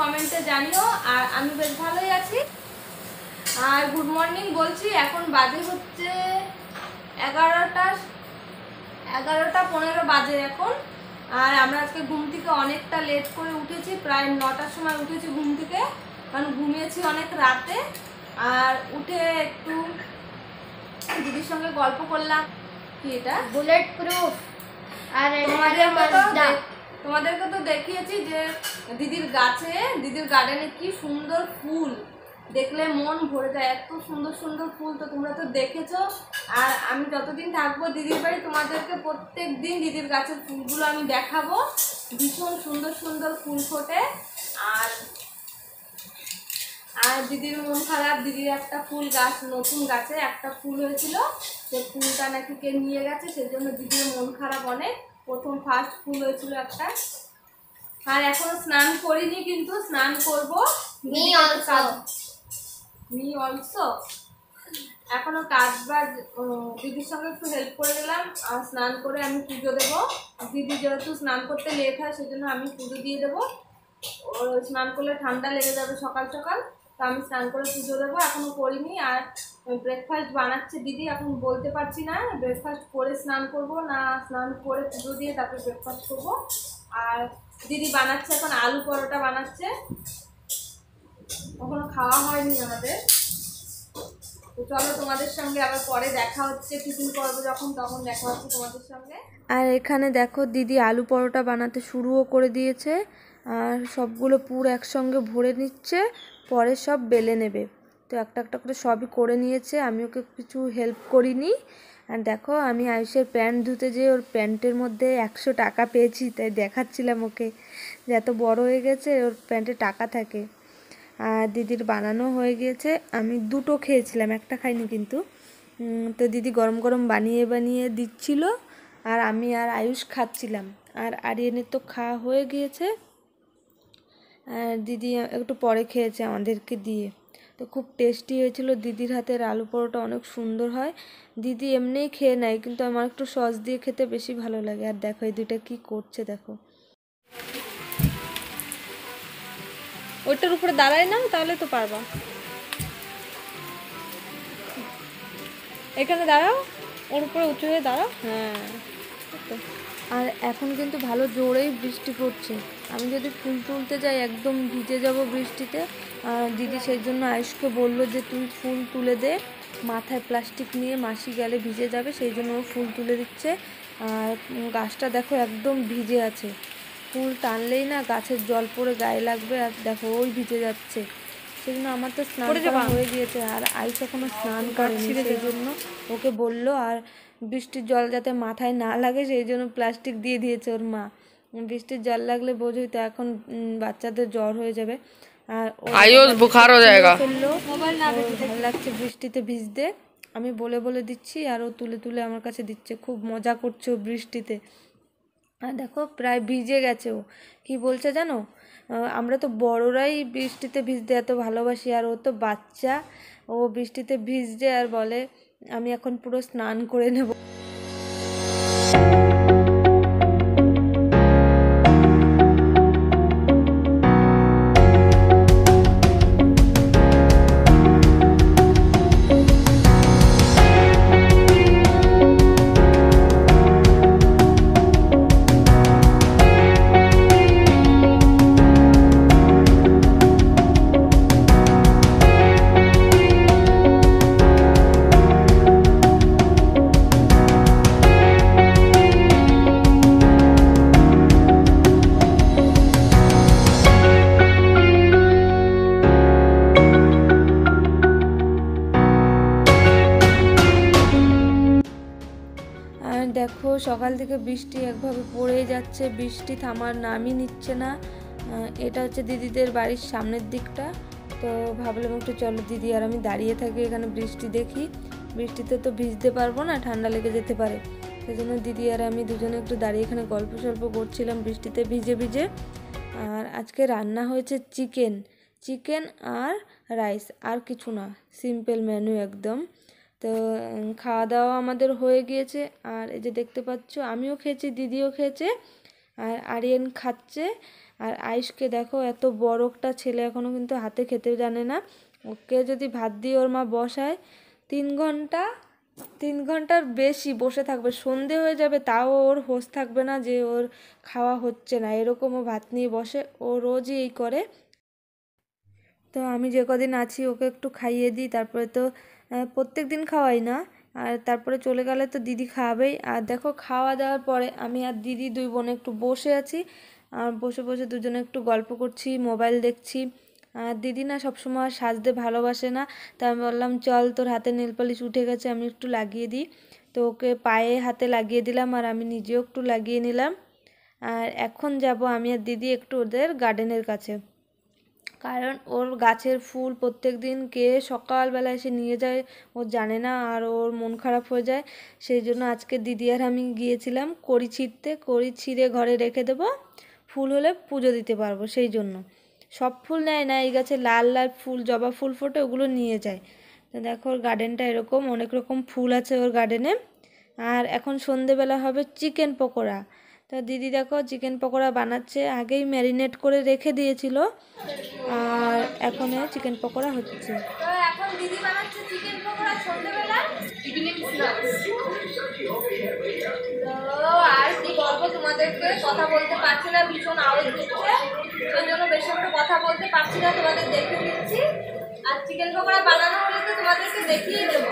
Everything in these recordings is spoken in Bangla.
কমেন্টে জানিও আর আমি বেশ ভালোই আছি। আর গুড মর্নিং বলছি এখন বাজে হচ্ছে এগারোটা এগারোটা পনেরো বাজে এখন। আর আমরা আজকে ঘুম থেকে অনেকটা লেট করে উঠেছি প্রায় নটার সময় উঠেছি ঘুম থেকে কারণ ঘুমিয়েছি অনেক রাতে। আর উঠে একটু দিদির সঙ্গে গল্প করলাম। কি এটা? বুলেট প্রুফ আর তোমাদেরকে তো দে- তোমাদেরকে তো দেখিয়েছি যে দিদির গাছে, দিদির গার্ডেনে কি সুন্দর ফুল। দেখলে মন ভরে যায়, এত সুন্দর সুন্দর ফুল তো তোমরা তো দেখেছ। আর আমি যতদিন থাকব দিদির বাড়ি, তোমাদেরকে প্রত্যেক দিন দিদির গাছের ফুলগুলো আমি দেখাবো। ভীষণ সুন্দর সুন্দর ফুল ফোটে। আর আর দিদির মন খারাপ, দিদির একটা ফুল গাছ, নতুন গাছে একটা ফুল হয়েছিল। সে ফুলটা নাকি কে নিয়ে গেছে, সেই জন্য দিদির মন খারাপ অনেক। প্রথম ফার্স্ট ফুল হয়েছিল একটা। আর এখনও স্নান করিনি কিন্তু স্নান করব। Me also. মি অলসো এখনও কাজ বাজ দিদির সঙ্গে একটু হেল্প করে দিলাম আর স্নান করে আমি পুজো দেবো। দিদি যেহেতু স্নান করতে লেট হয় সেজন্য আমি পুজো দিয়ে দেবো। ও স্নান করলে ঠান্ডা লেগে যাবে সকাল সকাল। তো আমি স্নান করে পুজো দেবো, এখনও করিনি। আর ব্রেকফাস্ট বানাচ্ছে দিদি, এখন বলতে পারছি না। ব্রেকফাস্ট করে স্নান করব, না স্নান করে পুজো দিয়ে তারপরে ব্রেকফাস্ট করব। আর দিদি বানাচ্ছে এখন আলু পরোটা বানাচ্ছে। কখনো খাওয়া হয়নি আমাদের। চলো তোমাদের সঙ্গে আবার পরে দেখা হচ্ছে, টিফিন যখন, তখন দেখা হচ্ছে তোমাদের সঙ্গে। আর এখানে দেখো দিদি আলু পরোটা বানাতে শুরুও করে দিয়েছে। আর সবগুলো পুর একসঙ্গে ভরে নিচ্ছে, পরে সব বেলে নেবে। তো একটা একটা করে সবই করে নিয়েছে, আমি ওকে কিছু হেল্প করিনি। আর দেখো, আমি আয়ুষের প্যান্ট ধুতে যেয়ে ওর প্যান্টের মধ্যে একশো টাকা পেয়েছি, তাই দেখাচ্ছিলাম ওকে যে এত বড় হয়ে গেছে, ওর প্যান্টে টাকা থাকে। আর দিদির বানানো হয়ে গিয়েছে, আমি দুটো খেয়েছিলাম, একটা খাইনি কিন্তু। তো দিদি গরম গরম বানিয়ে বানিয়ে দিচ্ছিল, আর আমি আর আয়ুষ খাচ্ছিলাম। আর আরিয়ানের তো খাওয়া হয়ে গিয়েছে দিদি একটু পরে খেয়েছে আমাদেরকে দিয়ে। তো খুব টেস্টি হয়েছিল দিদির হাতের আলু পরোটা, অনেক সুন্দর হয়। দিদি এমনিই খেয়ে নেয়, কিন্তু আমার একটু সস দিয়ে খেতে বেশি ভালো লাগে। আর দেখো, এই দুইটা কী করছে দেখো। ওইটার উপরে দাঁড়ায় না, তাহলে তো পারবা। এখানে দাঁড়াও, ওর উপরে উঁচু হয়ে দাঁড়াও। হ্যাঁ। আর এখন কিন্তু ভালো জোরেই বৃষ্টি পড়ছে। আমি যদি ফুল তুলতে যাই একদম ভিজে যাব বৃষ্টিতে। আর দিদি সেই জন্য আয়ুষকে বলল যে তুই ফুল তুলে দে। মাথায় প্লাস্টিক নিয়ে মাসি গেলে ভিজে যাবে সেই জন্য ও ফুল তুলে দিচ্ছে। আর গাছটা দেখো একদম ভিজে আছে। ফুল টানলেই না গাছের জল পড়ে গায়ে লাগবে আর দেখো ওই ভিজে যাচ্ছে। সেই জন্য আমার তো স্নান হয়ে গিয়েছে আর আয়ুষ এখনও স্নান করেনি সেই জন্য। ওকে বলল আর বৃষ্টির জল যাতে মাথায় না লাগে সেই জন্য প্লাস্টিক দিয়ে দিয়েছে ওর মা। বৃষ্টির জল লাগলে বোঝোই তো এখন বাচ্চাদের জ্বর হয়ে যাবে। আর বুখার হয়ে যায়গা ভালো লাগছে বৃষ্টিতে ভিজতে। আমি বলে বলে দিচ্ছি আর ও তুলে তুলে আমার কাছে দিচ্ছে। খুব মজা করছে ও বৃষ্টিতে। আর দেখো প্রায় ভিজে গেছে ও। কি বলছে জানো? আমরা তো বড়রাই বৃষ্টিতে ভিজতে এত ভালোবাসি আর ও তো বাচ্চা। ও বৃষ্টিতে ভিজতে আর বলে আমি এখন পুরো স্নান করে নেব। সকাল থেকে বৃষ্টি একভাবে পড়েই যাচ্ছে, বৃষ্টি থামার নামই নিচ্ছে না। এটা হচ্ছে দিদিদের বাড়ির সামনের দিকটা। তো ভাবলাম একটু চলো দিদি আর আমি দাঁড়িয়ে থাকি এখানে বৃষ্টি দেখি। বৃষ্টিতে তো ভিজতে পারব না, ঠান্ডা লেগে যেতে পারে। সেই জন্য দিদি আর আমি দুজনে একটু দাঁড়িয়ে এখানে গল্প সল্প করছিলাম বৃষ্টিতে ভিজে ভিজে। আর আজকে রান্না হয়েছে চিকেন। চিকেন আর রাইস, আর কিছু না। সিম্পল মেনু একদম। তো খাওয়া দাওয়া আমাদের হয়ে গিয়েছে। আর এই যে দেখতে পাচ্ছ, আমিও খেয়েছি, দিদিও খেয়েছে, আর আরিয়ান খাচ্ছে। আর আয়ুষকে দেখো, এত বড় একটা ছেলে এখনও কিন্তু হাতে খেতে জানে না। ওকে যদি ভাত দিয়ে ওর মা বসায়, তিন ঘণ্টা, তিন ঘণ্টার বেশি বসে থাকবে। সন্ধে হয়ে যাবে, তাও ওর হোশ থাকবে না যে ওর খাওয়া হচ্ছে না। এরকমও ভাত নিয়ে বসে, ও রোজই এই করে। তো আমি যে কদিন আছি, ওকে একটু খাইয়ে দিই, তারপরে তো প্রত্যেক দিন খাওয়াই না। আর তারপরে চলে গেলে তো দিদি খাওয়াবেই আর দেখো, খাওয়া দাওয়ার পরে আমি আর দিদি দুই বোনে একটু বসে আছি। আর বসে বসে দুজনে একটু গল্প করছি, মোবাইল দেখছি। আর দিদি না সবসময় সাজতে ভালোবাসে না। তাই আমি বললাম, চল, তোর হাতে নেল পালিশ উঠে গেছে, আমি একটু লাগিয়ে দিই। তো ওকে পায়ে হাতে লাগিয়ে দিলাম আর আমি নিজেও একটু লাগিয়ে নিলাম। আর এখন যাব আমি আর দিদি একটু ওদের গার্ডেনের কাছে। কারণ ওর গাছের ফুল প্রত্যেক দিন কে সকালবেলা এসে নিয়ে যায়, ও জানে না আর ওর মন খারাপ হয়ে যায়। সেই জন্য আজকে দিদি আর আমি গিয়েছিলাম কড়ি ছিঁড়তে। কড়ি ছিঁড়ে ঘরে রেখে দেবো। ফুল হলে পুজো দিতে পারব সেই জন্য। সব ফুল নেয় না, এই গাছে লাল লাল ফুল, জবা ফুল ফোটে, ওগুলো নিয়ে যায়। তো দেখো ওর গার্ডেনটা এরকম, অনেক রকম ফুল আছে ওর গার্ডেনে। আর এখন সন্ধেবেলা হবে চিকেন পকোড়া। তা দিদি দেখো চিকেন পকোড়া বানাচ্ছে, আগেই ম্যারিনেট করে রেখে দিয়েছিল, আর এখন চিকেন পকোড়া হচ্ছে। আর চিকেন পকোড়া বানানো হলে তো তোমাদেরকে দেখিয়ে দেবো।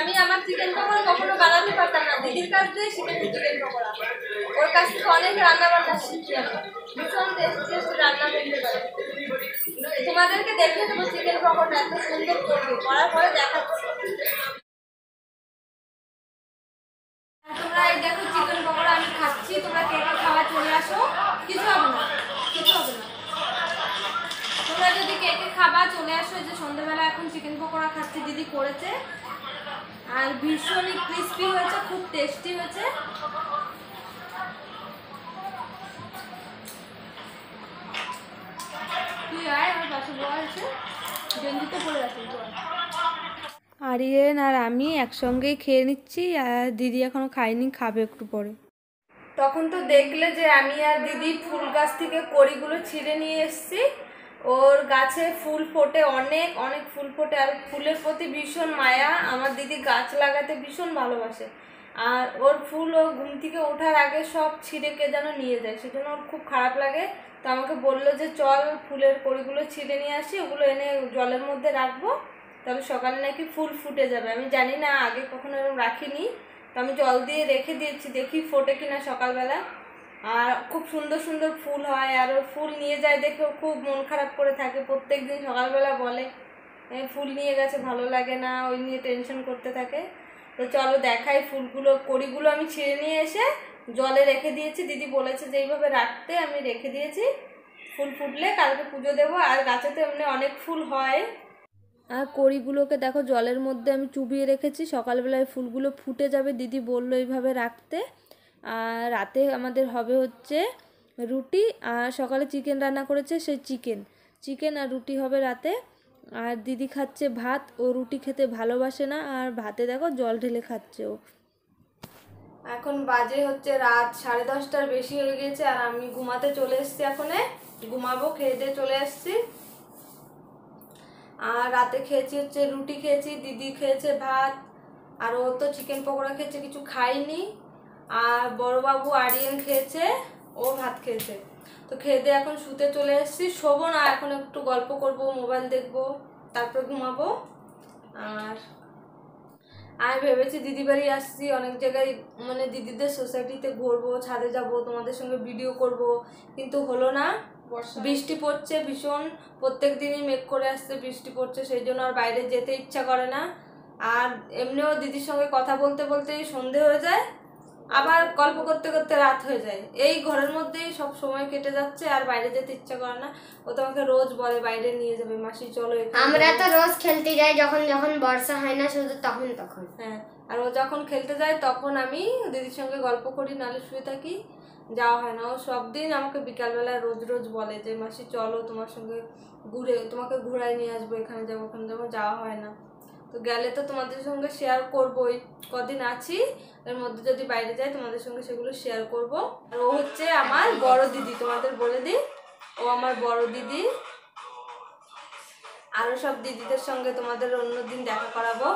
আমি আমার চিকেন পকোড়া কখনো বানাতে পারতাম না। দিদির কাছ দিয়ে শিখেছি চিকেন পকোড়া। ওর কাছ থেকে অনেক রান্না বান্না আমি ভীষণ টেস্টি টেস্টি রান্না করতে পারে। তোমাদেরকে দেখে দেবো চিকেন পকোড়া এত সুন্দর করবে। করার পরে দেখাচ্ছি। তোমরা এই দেখো চিকেন পকোড়া আমি খাচ্ছি। তোমরা কে কে চলে আসো। কিছু হবে কিছু না। তোমরা যদি কে কে খাবা চলে আসো। যে সন্ধ্যাবেলা এখন চিকেন পকোড়া খাচ্ছি, দিদি করেছে। আর ভীষণই ক্রিস্পি হয়েছে খুব টেস্টি হয়েছে। আরিয়েন আর আমি একসঙ্গেই খেয়ে নিচ্ছি আর দিদি এখনও খায়নি খাবে একটু পরে। তখন তো দেখলে যে আমি আর দিদি ফুল গাছ থেকে কড়িগুলো ছিঁড়ে নিয়ে এসেছি। ওর গাছে ফুল ফোটে অনেক অনেক ফুল ফোটে আর ফুলের প্রতি ভীষণ মায়া। আমার দিদি গাছ লাগাতে ভীষণ ভালোবাসে। আর ওর ফুল ও ঘুম থেকে ওঠার আগে সব ছিঁড়ে কে যেন নিয়ে যায়। সেজন্য ওর খুব খারাপ লাগে। তো আমাকে বলল যে, চল ফুলের কড়িগুলো ছিঁড়ে নিয়ে আসি, ওগুলো এনে জলের মধ্যে রাখব। তাহলে সকালে নাকি ফুল ফুটে যাবে। আমি জানি না, আগে কখনো এরকম রাখিনি। তো আমি জল দিয়ে রেখে দিয়েছি, দেখি ফোটে কিনা সকালবেলা। আর খুব সুন্দর সুন্দর ফুল হয় আর ওর ফুল নিয়ে যায় দেখে খুব মন খারাপ করে থাকে। প্রত্যেক দিন সকালবেলা বলে ফুল নিয়ে গেছে, ভালো লাগে না। ওই নিয়ে টেনশন করতে থাকে। তো চলো দেখাই ফুলগুলো। কড়িগুলো আমি ছিঁড়ে নিয়ে এসে জলে রেখে দিয়েছি। দিদি বলেছে যে, এইভাবে রাখতে আমি রেখে দিয়েছি। ফুল ফুটলে কালকে পুজো দেবো। আর গাছে তো এমনি অনেক ফুল হয়। আর কড়িগুলোকে দেখো জলের মধ্যে আমি চুবিয়ে রেখেছি। সকালবেলায় ফুলগুলো ফুটে যাবে, দিদি বলল এইভাবে রাখতে। আর রাতে আমাদের হবে হচ্ছে রুটি আর সকালে চিকেন রান্না করেছে সেই চিকেন। চিকেন আর রুটি হবে রাতে। আর দিদি খাচ্ছে ভাত। ও রুটি খেতে ভালোবাসে না। আর ভাতে দেখো জল ঢেলে খাচ্ছে ও। এখন বাজে হচ্ছে রাত সাড়ে দশটার বেশি হয়ে গেছে। আর আমি ঘুমাতে চলে এসেছি এখনে। ঘুমাবো, খেয়ে দিয়ে চলে এসেছি। আর রাতে খেয়েছি হচ্ছে রুটি খেয়েছি, দিদি খেয়েছে ভাত। আর ও তো চিকেন পকোড়া খেয়েছে, কিছু খাইনি আর বড়বাবু আরিয়ান খেয়েছে ও ভাত খেয়েছে। তো খেয়ে দিয়ে এখন শুতে চলে এসেছি। শোবো না এখন একটু গল্প করব মোবাইল দেখব তারপর ঘুমাবো। আর আমি ভেবেছি দিদি বাড়ি আসছি অনেক জায়গায় মানে দিদিদের সোসাইটিতে ঘুরবো ছাদে যাব তোমাদের সঙ্গে ভিডিও করব। কিন্তু হলো না বৃষ্টি পড়ছে ভীষণ প্রত্যেক দিনই মেঘ করে আসছে বৃষ্টি পড়ছে সেই জন্য আর বাইরে যেতে ইচ্ছা করে না। আর এমনিও দিদির সঙ্গে কথা বলতে বলতেই সন্ধে হয়ে যায়। আবার গল্প করতে করতে রাত হয়ে যায়। এই ঘরের মধ্যেই সব সময় কেটে যাচ্ছে আর বাইরে যেতে ইচ্ছা করে না। ও তোমাকে রোজ বলে বাইরে নিয়ে যাবে। মাসি চলো আমরা তো রোজ খেলতে যাই যখন যখন বর্ষা হয় না শুধু তখন তখন। হ্যাঁ আর ও যখন খেলতে যায় তখন আমি দিদির সঙ্গে গল্প করি নালে শুয়ে থাকি। যাওয়া হয় না। ও সব দিন আমাকে বিকালবেলা রোজ রোজ বলে যে মাসি চলো তোমার সঙ্গে ঘুরে তোমাকে ঘুরাই নিয়ে আসব এখানে যাব ওখানে যাব। যাওয়া হয় না। তো গেলে তো তোমাদের সঙ্গে শেয়ার করবোই। কদিন আছি, এর মধ্যে যদি বাইরে যাই তোমাদের সঙ্গে সেগুলো শেয়ার করব। আর ও হচ্ছে আমার বড় দিদি, তোমাদের বলে দিই। ও আমার বড় দিদি। আরও সব দিদিদের সঙ্গে তোমাদের অন্য দিন দেখা করাবো।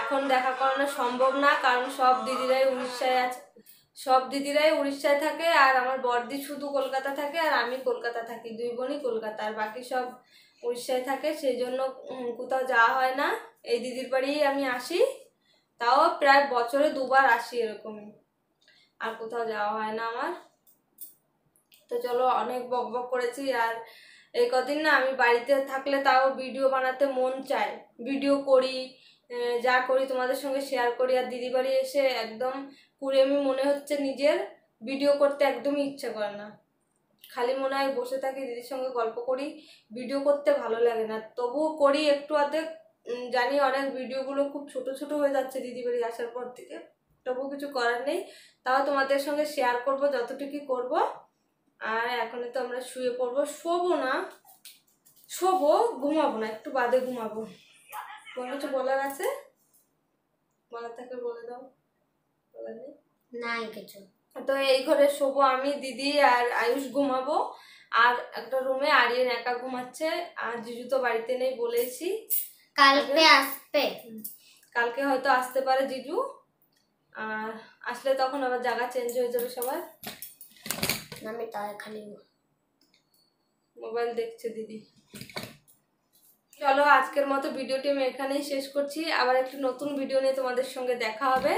এখন দেখা করানো সম্ভব না, কারণ সব দিদিরাই উড়িষ্যায় আছে। সব দিদিরাই উড়িষ্যায় থাকে, আর আমার বড়দি শুধু কলকাতা থাকে, আর আমি কলকাতা থাকি। দুই বোনই কলকাতা, আর বাকি সব উড়িষ্যায় থাকে, সেই জন্য কোথাও যাওয়া হয় না। এই দিদির বাড়িই আমি আসি তাও প্রায় বছরে দুবার আসি এরকমই। আর কোথাও যাওয়া হয় না আমার। তো চলো অনেক বক বক করেছি আর এই কদিন না আমি বাড়িতে থাকলে তাও ভিডিও বানাতে মন চায়। ভিডিও করি যা করি তোমাদের সঙ্গে শেয়ার করি। আর দিদি বাড়ি এসে একদম কুড়েমি মনে হচ্ছে নিজের ভিডিও করতে একদমই ইচ্ছা করে না। খালি মনে হয় বসে থাকি দিদির সঙ্গে গল্প করি ভিডিও করতে ভালো লাগে না। তবুও করি একটু আধে উম, জানি অনেক ভিডিওগুলো খুব ছোট ছোট হয়ে যাচ্ছে দিদি বাড়ি আসার পর থেকে। তবু কিছু করার নেই। তাও তোমাদের সঙ্গে শেয়ার করব যতটুকু করব। আর এখন তো আমরা শুয়ে পড়ব। শোবো না। শোবো ঘুমাবো না একটু বাদে ঘুমাবো। কোনো কিছু বলার আছে? বলার থাকলে বলে দাও। বলার নেই? নাই কিছু। তো এই ঘরে শোবো আমি দিদি আর আয়ুষ ঘুমাবো। আর একটা রুমে আরিয়ান একা ঘুমাচ্ছে। আর জিজু তো বাড়িতে নেই বলেছি কালকে আসবে। কালকে হয়তো আসতে পারে জিজু। আর আসলে তখন আবার জায়গা চেঞ্জ হয়ে যাবে সবার। আমি তা এখানে মোবাইল দেখছে দিদি। চলো আজকের মতো ভিডিওটি আমি এখানেই শেষ করছি। আবার একটু নতুন ভিডিও নিয়ে তোমাদের সঙ্গে দেখা হবে।